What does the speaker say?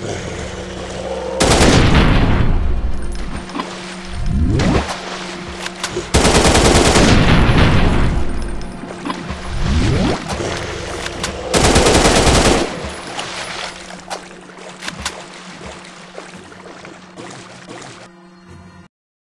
Yeah.